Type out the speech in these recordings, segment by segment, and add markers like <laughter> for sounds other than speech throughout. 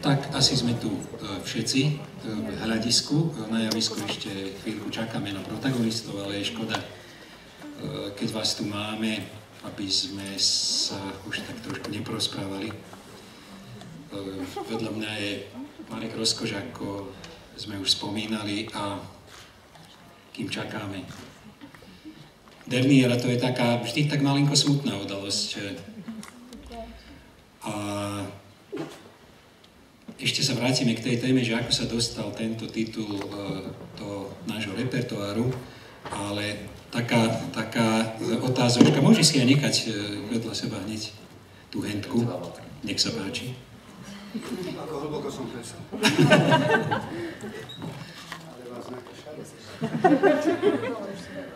Tak asi sme tu e, všetci e, v hľadisku. Na javisku ešte chvíľku čakáme na protagonistov, ale je škoda, e, keď vás tu máme, aby sme sa už tak trošku neporozprávali. Vedľa mňa je Marek Rozkož, ako sme už spomínali a kým čakáme. Derniera to je taká vždy tak malinko smutná udalosť. A ešte sa vrátime k tej téme, že ako sa dostal tento titul e, do nášho repertoáru, ale taká, taká otázočka, môže si aj nechať e, vedľa seba hneď tú hentku, nech sa páči. Ako hlboko som klesol.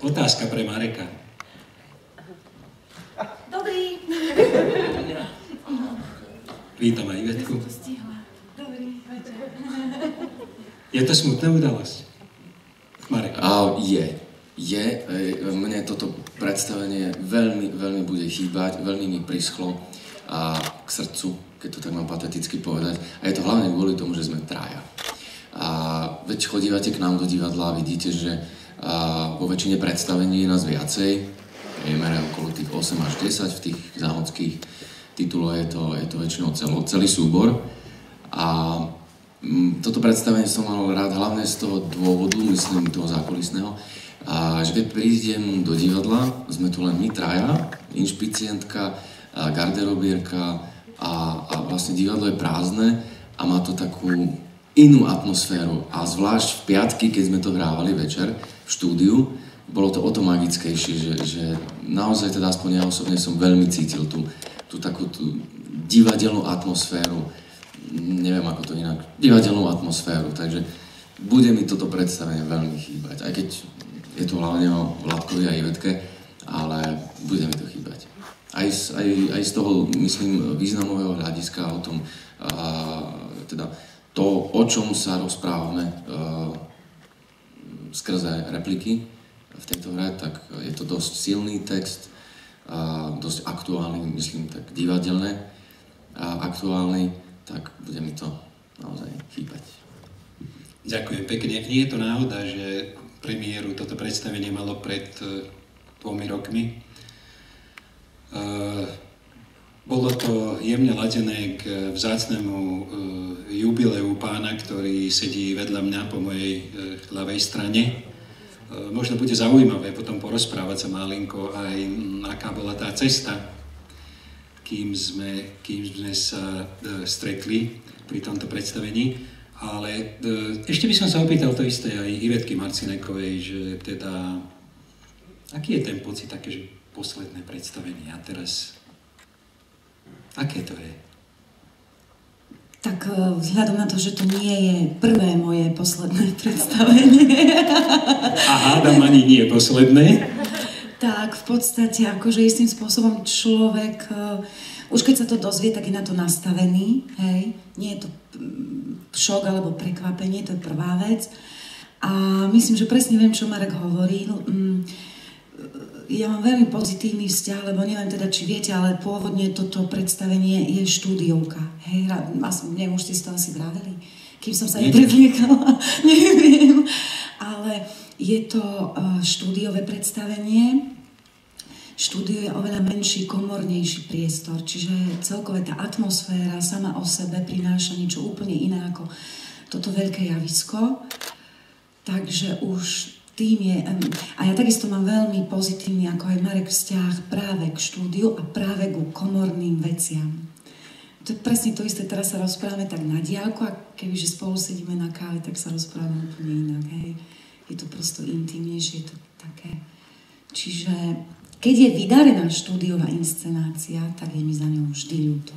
Otázka pre Mareka. Dobrý. Vítam aj Ivetku. Je to smutná udalosť? Marek. A je. Je. E, mne toto predstavenie veľmi, veľmi bude chýbať, veľmi mi prischlo a k srdcu, keď to tak mám pateticky povedať. A je to hlavne kvôli tomu, že sme traja. A veď chodívate k nám do divadla a vidíte, že a vo väčšine predstavení je nás viacej, priemere okolo tých 8 až 10, v tých zámodských tituloch je to, je to väčšinou celo, celý súbor. A toto predstavenie som mal rád hlavne z toho dôvodu, myslím toho zákulisného, a že keď prídem do divadla, sme tu len my traja, inšpicientka, garderobierka a, a vlastne divadlo je prázdne a má to takú inú atmosféru. A zvlášť v piatky, keď sme to hrávali večer v štúdiu, bolo to o to magickejšie, že, že naozaj teda aspoň ja osobne som veľmi cítil tú, tú takú tú divadelnú atmosféru, neviem ako to inak, divadelnú atmosféru, takže bude mi toto predstavenie veľmi chýbať, aj keď je to hlavne o Vládkovi a Ivetke, ale bude mi to chýbať. Aj z, aj, aj z toho, myslím, významového hľadiska o tom, a, teda to, o čom sa rozprávame a, skrze repliky v tejto hre, tak je to dosť silný text, a, dosť aktuálny, myslím, tak divadelné a aktuálny tak bude mi to naozaj chýbať. Ďakujem pekne. Nie je to náhoda, že premiéru toto predstavenie malo pred uh, dvomi rokmi. Uh, bolo to jemne ladené k vzácnemu uh, jubileu pána, ktorý sedí vedľa mňa po mojej ľavej strane. Možno bude zaujímavé potom porozprávať sa malinko aj, aká bola tá cesta kým sme, kým sme sa e, stretli pri tomto predstavení. Ale e, ešte by som sa opýtal to isté aj Ivetky Marcinekovej, že teda, aký je ten pocit také, že posledné predstavenie a teraz, aké to je? Tak e, vzhľadom na to, že to nie je prvé moje posledné <laughs> predstavenie. Aha, tam ani nie je posledné tak v podstate akože istým spôsobom človek, uh, už keď sa to dozvie, tak je na to nastavený, hej. Nie je to mm, šok alebo prekvapenie, to je prvá vec. A myslím, že presne viem, čo Marek hovoril. Mm, ja mám veľmi pozitívny vzťah, lebo neviem teda, či viete, ale pôvodne toto predstavenie je štúdiovka. Hej, neviem, už ste si to asi vraveli, kým som sa nepredliekala, <laughs> neviem. Je to uh, štúdiové predstavenie, štúdio je oveľa menší, komornejší priestor, čiže celkové tá atmosféra sama o sebe prináša niečo úplne iné ako toto veľké javisko. Takže už tým je... A ja takisto mám veľmi pozitívny, ako aj Marek, vzťah práve k štúdiu a práve ku komorným veciam. To je presne to isté, teraz sa rozprávame tak na diálku a kebyže spolu sedíme na káve, tak sa rozprávame úplne inak. Hej. Je to prosto intimnejšie, je to také... Čiže keď je vydarená štúdiová inscenácia, tak je mi za ňou vždy ľúto.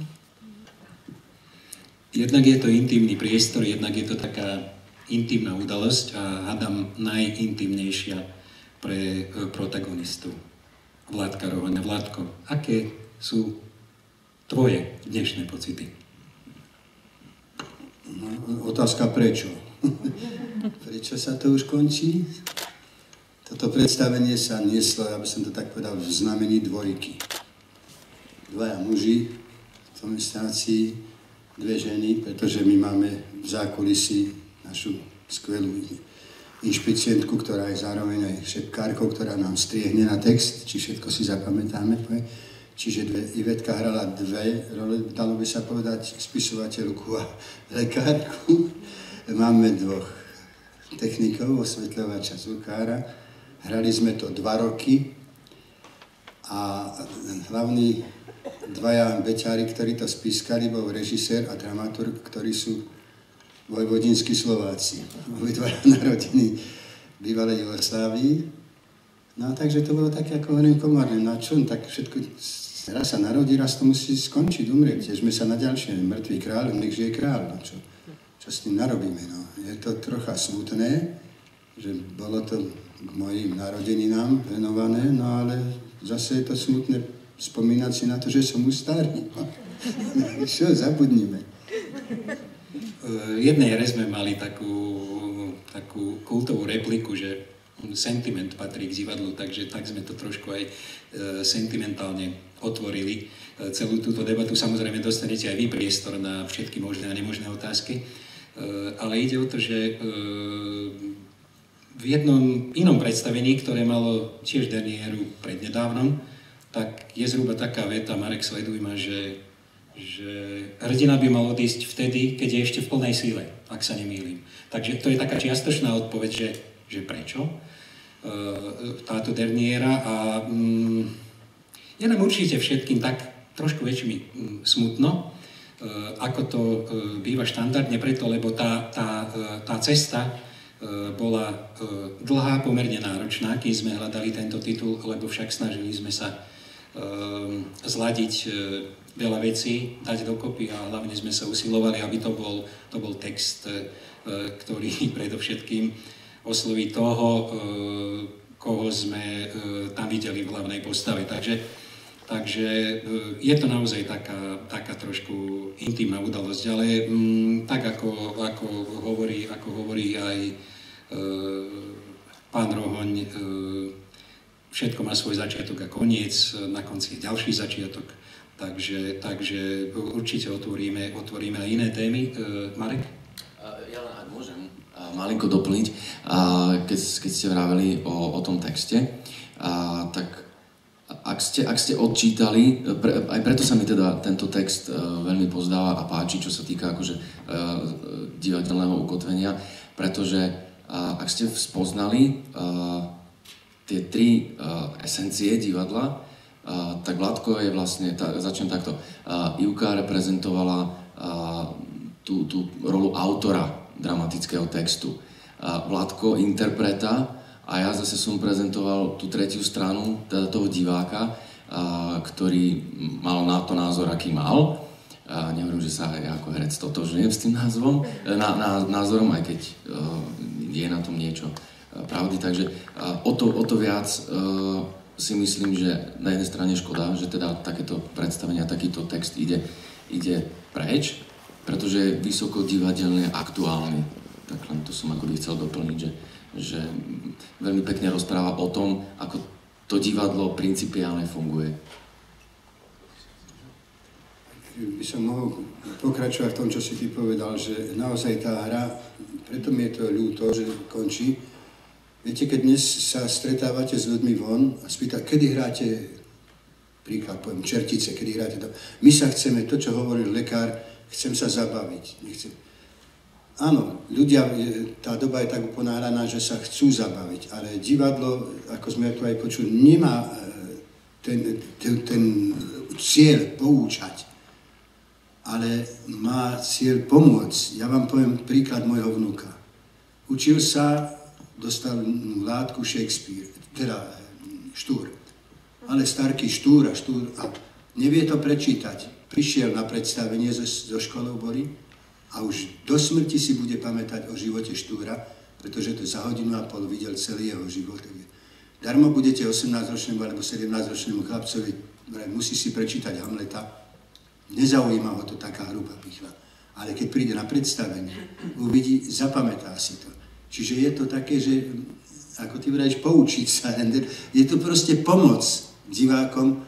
Jednak je to intimný priestor, jednak je to taká intimná udalosť a hádam najintimnejšia pre e, protagonistu. Vládka Rohana. Vládko, aké sú tvoje dnešné pocity? No, otázka prečo? <laughs> prečo sa to už končí? Toto predstavenie sa nieslo, aby som to tak povedal, v znamení dvojky. Dvaja muži v tom instácii dve ženy, pretože my máme v zákulisí našu skvelú inšpicientku, ktorá je zároveň aj šepkárkou, ktorá nám striehne na text, či všetko si zapamätáme. Čiže dve, Ivetka hrala dve role, dalo by sa povedať, spisovateľku a lekárku. Máme dvoch technikov, osvetľovača, zvukára. Hrali sme to dva roky a hlavní dvaja beťári, ktorí to spískali, bol režisér a dramaturg, ktorí sú vojvodinskí Slováci. Obidvaja <laughs> narodení v bývalej Jugoslávii. No takže to bolo také, ako hovorím, komárne. No a čo, tak všetko Raz sa narodí, raz to musí skončiť, umrieť. Tiežme sa na ďalšie. Mŕtvý kráľ, nech žije kráľ. No čo, čo s tým narobíme? No? Je to trocha smutné, že bolo to k mojim narodeninám venované, no ale zase je to smutné spomínať si na to, že som už starý. <laughs> Čo, zabudnime. V jednej hre sme mali takú, takú kultovú repliku, že sentiment patrí k divadlu, takže tak sme to trošku aj e, sentimentálne otvorili e, celú túto debatu. Samozrejme, dostanete aj vy priestor na všetky možné a nemožné otázky, ale ide o to, že e, v jednom inom predstavení, ktoré malo tiež Dernieru prednedávnom, tak je zhruba taká veta, Marek sleduj ma, že, že hrdina by mal odísť vtedy, keď je ešte v plnej síle, ak sa nemýlim. Takže to je taká čiastočná odpoveď, že, že prečo táto Derniera a mm, je nám určite všetkým tak trošku väčšmi mm, smutno, ako to e, býva štandardne, preto, lebo tá, tá, e, tá cesta bola dlhá, pomerne náročná, keď sme hľadali tento titul, lebo však snažili sme sa zladiť veľa vecí, dať dokopy a hlavne sme sa usilovali, aby to bol, to bol text, ktorý <laughs> predovšetkým osloví toho, koho sme tam videli v hlavnej postave. Takže Takže e, je to naozaj taká, taká trošku intimná udalosť, ale m, mm, tak ako, ako, hovorí, ako hovorí aj e, pán Rohoň, e, všetko má svoj začiatok a koniec, na konci je ďalší začiatok, takže, takže určite otvoríme, otvoríme aj iné témy. E, Marek? Ja len ak môžem malinko doplniť, keď, keď ste vraveli o, o tom texte, a, tak ak ste, ak ste odčítali, pre, aj preto sa mi teda tento text uh, veľmi pozdáva a páči, čo sa týka akože uh, divadelného ukotvenia, pretože ak ste spoznali tie tri esencie divadla, tak Vládko je vlastne, tá, začnem takto, Ivka reprezentovala tú, tú rolu autora dramatického textu. Vládko interpreta, a ja zase som prezentoval tú tretiu stranu, teda toho diváka, a, ktorý mal na to názor, aký mal. A nehovorím, že sa ja ako herec totožujem s tým názvom, na, na, názorom, aj keď uh, je na tom niečo uh, pravdy. Takže uh, o, to, o to viac uh, si myslím, že na jednej strane škoda, že teda takéto predstavenie takýto text ide, ide preč, pretože je vysoko divadelne aktuálny. Tak len to som ako chcel doplniť, že že veľmi pekne rozpráva o tom, ako to divadlo principiálne funguje. By som mohol pokračovať v tom, čo si ty povedal, že naozaj tá hra, preto mi je to ľúto, že končí. Viete, keď dnes sa stretávate s ľuďmi von a spýta, kedy hráte, príklad poviem, čertice, kedy hráte to. My sa chceme, to, čo hovoril lekár, chcem sa zabaviť. Nechcem Áno, ľudia, tá doba je tak uponáraná, že sa chcú zabaviť, ale divadlo, ako sme tu aj počuli, nemá e, ten, ten, ten cieľ poučať, ale má cieľ pomôcť. Ja vám poviem príklad môjho vnúka. Učil sa, dostal látku Shakespeare, teda Štúr. Ale starky Štúr a Štúr a nevie to prečítať. Prišiel na predstavenie zo, zo školou boli, a už do smrti si bude pamätať o živote Štúra, pretože to za hodinu a pol videl celý jeho život. Darmo budete 18-ročnému alebo 17-ročnému chlapcovi, musí si prečítať Hamleta, nezaujíma ho to taká hrubá pichva. Ale keď príde na predstavenie, uvidí, zapamätá si to. Čiže je to také, že ako ty vraješ, poučiť sa. Je to proste pomoc divákom,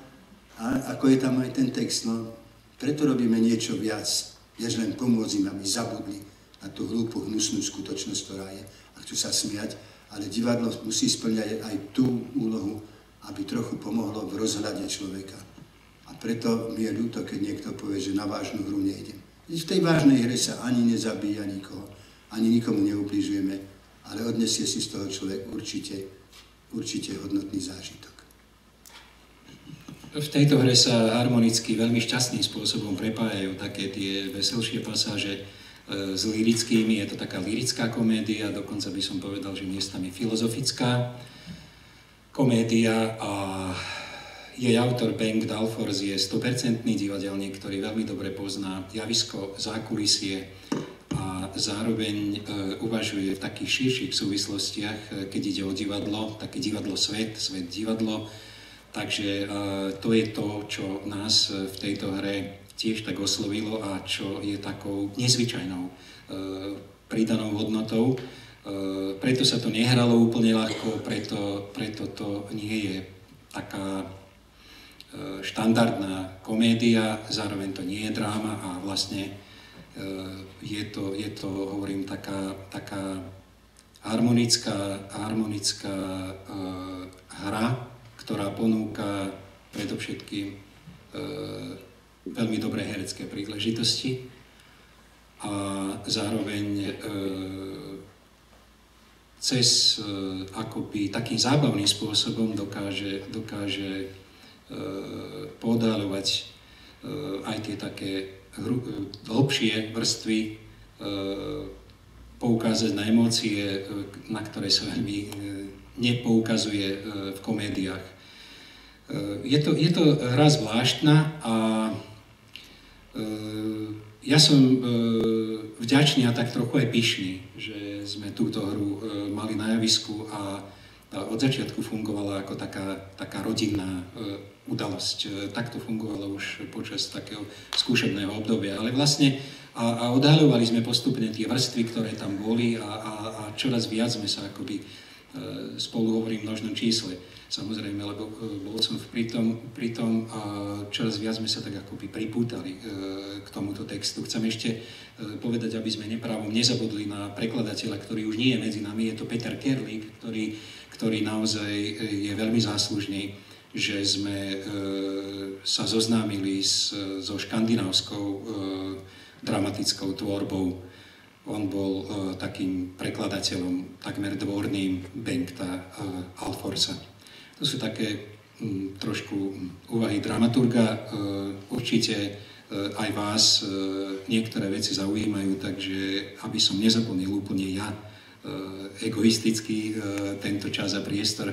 a ako je tam aj ten text. No, preto robíme niečo viac než len pomôcť im, aby zabudli na tú hlúpu, hnusnú skutočnosť, ktorá je a chcú sa smiať, ale divadlo musí splňať aj tú úlohu, aby trochu pomohlo v rozhľade človeka. A preto mi je ľúto, keď niekto povie, že na vážnu hru nejdem. V tej vážnej hre sa ani nezabíja nikoho, ani nikomu neubližujeme, ale odnesie si z toho človek určite, určite hodnotný zážitok. V tejto hre sa harmonicky veľmi šťastným spôsobom prepájajú také tie veselšie pasáže e, s lirickými. Je to taká lirická komédia, dokonca by som povedal, že miestami filozofická komédia a jej autor Bengt Dalfors je 100% divadelník, ktorý veľmi dobre pozná javisko zákulisie a zároveň e, uvažuje v takých širších súvislostiach, e, keď ide o divadlo, také divadlo svet, svet divadlo, Takže to je to, čo nás v tejto hre tiež tak oslovilo a čo je takou nezvyčajnou e, pridanou hodnotou. E, preto sa to nehralo úplne ľahko, preto, preto to nie je taká e, štandardná komédia, zároveň to nie je dráma a vlastne je to, je to hovorím, taká, taká harmonická, harmonická hra, ktorá ponúka predovšetkým e, veľmi dobré herecké príležitosti a zároveň e, cez e, akoby takým zábavným spôsobom dokáže, dokáže e, podáľovať e, aj tie také hru, hlbšie vrstvy, e, poukázať na emócie, e, na ktoré sa veľmi e, nepoukazuje e, v komédiách. Je to, je to hra zvláštna a e, ja som e, vďačný a tak trochu aj pyšný, že sme túto hru e, mali na javisku a od začiatku fungovala ako taká, taká rodinná udalosť. Takto fungovalo už počas takého skúšebného obdobia. Ale vlastne a, a odhaľovali sme postupne tie vrstvy, ktoré tam boli a, a, a čoraz viac sme sa akoby spolu hovorím v množnom čísle samozrejme, lebo e, bol som pri tom, a čoraz viac sme sa tak akoby pripútali e, k tomuto textu. Chcem ešte e, povedať, aby sme neprávom nezabudli na prekladateľa, ktorý už nie je medzi nami, je to Peter Kerlík, ktorý, ktorý naozaj je veľmi záslužný, že sme sa zoznámili so škandinávskou dramatickou tvorbou. On bol takým prekladateľom takmer dvorným Bengta Alforsa. To sú také trošku úvahy dramaturga. E, určite e, aj vás e, niektoré veci zaujímajú, takže aby som nezaplnil úplne ja egoisticky tento čas a priestor,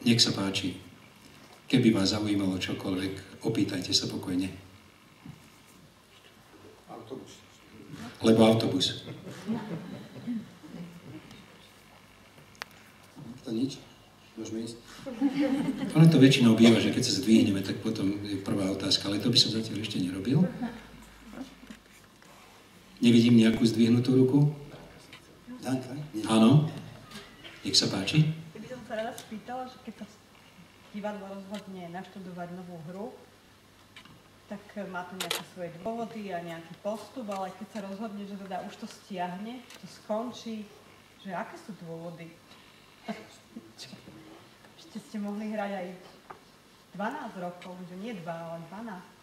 nech sa páči. Keby vás zaujímalo čokoľvek, opýtajte sa pokojne. Lebo autobus. To nič? Môžeme ísť? Ono to väčšinou býva, že keď sa zdvihneme, tak potom je prvá otázka, ale to by som zatiaľ ešte nerobil. Nevidím nejakú zdvihnutú ruku? Áno. Nech sa páči. Keby som sa rada spýtala, že keď sa divadlo rozhodne naštudovať novú hru, tak má to nejaké svoje dôvody a nejaký postup, ale keď sa rozhodne, že teda už to stiahne, to skončí, že aké sú dôvody? <laughs> ešte ste mohli hrať aj 12 rokov, že nie 2, ale 12.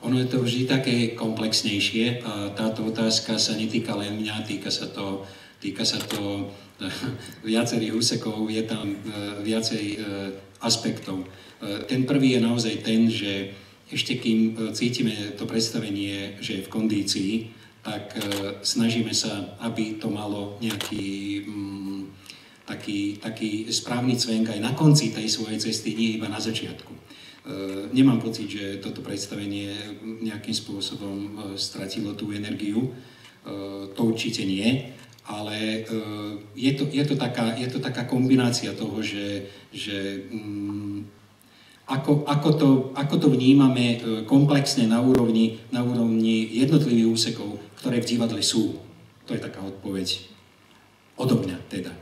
Ono je to vždy také komplexnejšie a táto otázka sa netýka len mňa, týka sa to, týka sa to <laughs> viacerých úsekov, je tam e, viacej e, aspektov. E, ten prvý je naozaj ten, že ešte kým cítime to predstavenie, že je v kondícii, tak snažíme sa, aby to malo nejaký mm, taký, taký správny cvenk aj na konci tej svojej cesty, nie iba na začiatku. E, nemám pocit, že toto predstavenie nejakým spôsobom e, stratilo tú energiu. E, to určite nie, ale je to, je to, taká, je to taká kombinácia toho, že, že mm, ako, ako, to, ako to vnímame komplexne na úrovni, na úrovni jednotlivých úsekov, ktoré v divadle sú. To je taká odpoveď. Odo mňa teda.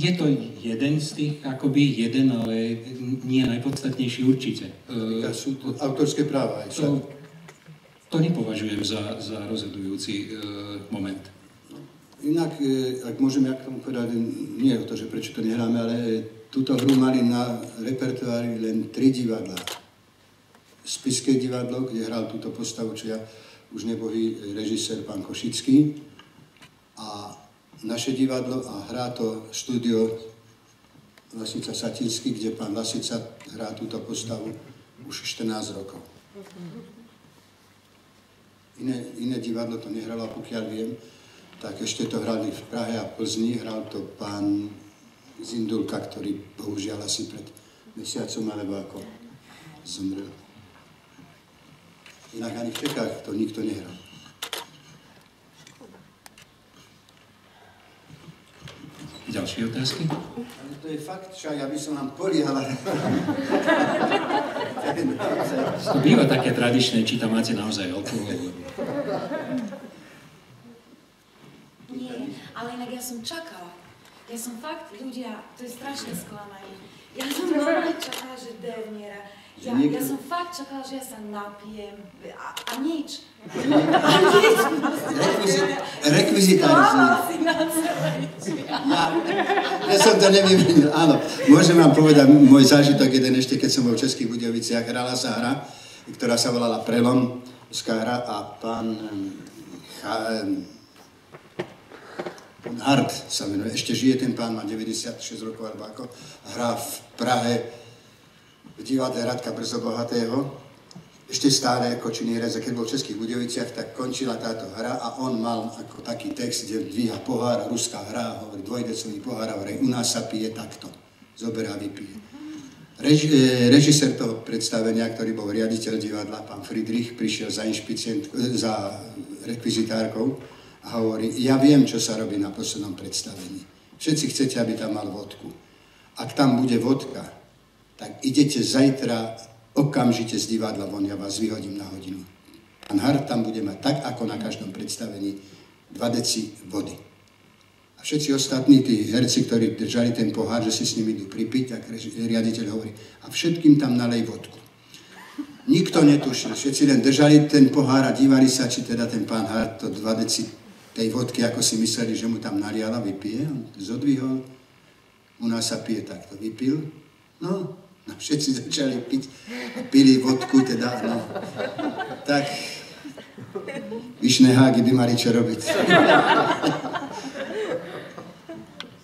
je to jeden z tých, akoby jeden, ale nie najpodstatnejší určite. A sú to autorské práva aj to, to nepovažujem za, za rozhodujúci uh, moment. Inak, e, ak môžem ja k tomu povedať, nie o to, že prečo to nehráme, ale túto hru mali na repertoári len tri divadlá. Spiské divadlo, kde hral túto postavu, čo ja už nebohý režisér pán Košický. A naše divadlo a hrá to štúdio Lasica Satinsky, kde pán Lasica hrá túto postavu už 14 rokov. Iné, iné divadlo to nehralo, pokiaľ viem tak ešte to hrali v Prahe a Plzni, hral to pán Zindulka, ktorý bohužiaľ asi pred mesiacom alebo ako zomrel. Inak ani v Čechách to nikto nehral. Ďalšie otázky? Ale to je fakt, však ja by som vám poliehal. to býva také tradičné, či tam máte naozaj alkohol. Ale inak ja som čakala. Ja som fakt, ľudia, to je strašné sklamanie. Ja som normálne čakala, že Derniera. Ja, ja som fakt čakala, že ja sa napijem a, a nič. A nič. Rekvizitári. Ja, ja som to nevymenil, áno. Môžem vám povedať môj zážitok jeden ešte, keď som bol v Českých Budoviciach. Hrala sa hra, ktorá sa volala Prelom, hra a pán Hart sa menuje, ešte žije ten pán, má 96 rokov alebo ako, hrá v Prahe v divadle Radka Brzo Bohatého, ešte stále ako činný herec, keď bol v Českých Budoviciach, tak končila táto hra a on mal ako taký text, kde dvíha pohár, ruská hra, hovorí dvojdecový pohár hovorí, u nás sa pije takto, zoberá, vypije. Rež, e, režisér toho predstavenia, ktorý bol riaditeľ divadla, pán Friedrich, prišiel za, za rekvizitárkou a hovorí, ja viem, čo sa robí na poslednom predstavení. Všetci chcete, aby tam mal vodku. Ak tam bude vodka, tak idete zajtra okamžite z divadla von, ja vás vyhodím na hodinu. Pán Hart tam bude mať tak, ako na každom predstavení, 2 deci vody. A všetci ostatní, tí herci, ktorí držali ten pohár, že si s nimi idú pripiť, tak riaditeľ hovorí, a všetkým tam nalej vodku. Nikto netušil, všetci len držali ten pohár a dívali sa, či teda ten pán Hart to 2 deci tej vodky, ako si mysleli, že mu tam naliala, vypije, on zodvihol, u nás sa pije takto, vypil, no, no všetci začali piť a pili vodku, teda, no, tak vyšné hágy by mali čo robiť. <laughs>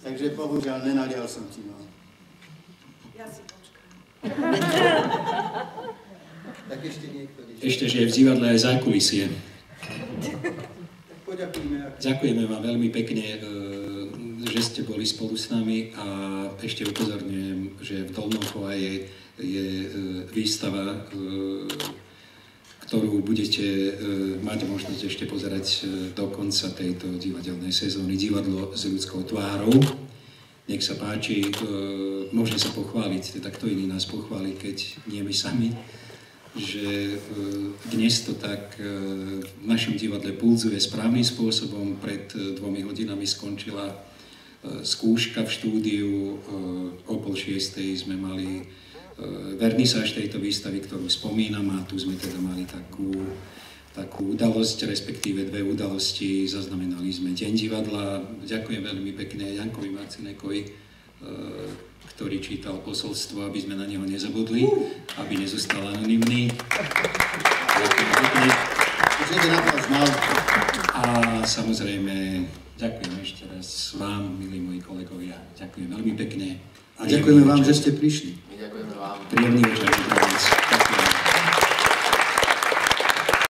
Takže bohužiaľ nenalial som ti, no. Ja si počkám. tak ešte niekto. Ešte, že je v divadle aj zákulisie. <laughs> Ďakujeme vám veľmi pekne, e, že ste boli spolu s nami a ešte upozorňujem, že v Dolnom je, je e, výstava, e, ktorú budete mať možnosť ešte pozerať do konca tejto divadelnej sezóny. Divadlo s ľudskou tvárou. Nech sa páči, môžete sa pochváliť, teda kto iný nás pochváli, keď nie my sami že e, dnes to tak e, v našom divadle pulzuje správnym spôsobom. Pred e, dvomi hodinami skončila skúška v štúdiu, o pol šiestej sme mali vernisáž tejto výstavy, ktorú spomínam a tu sme teda mali takú, takú udalosť, respektíve dve udalosti. Zaznamenali sme Deň divadla. Ďakujem veľmi pekne Jankovi Marcinekovi, ktorý čítal posolstvo, aby sme na neho nezabudli, aby nezostal anonimný. A samozrejme, ďakujem ešte raz vám, milí moji kolegovia. Ďakujem veľmi pekne. A ďakujeme vám, že ste prišli. My ďakujeme vám. Príjemný večer.